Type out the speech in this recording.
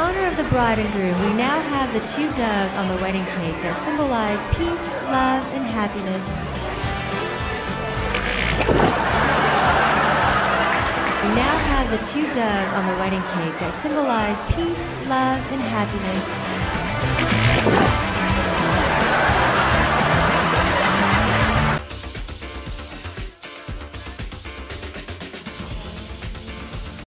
honor of the bride and groom, we now have the two doves on the wedding cake that symbolize peace, love, and happiness. We now have the two doves on the wedding cake that symbolize peace, love, and happiness.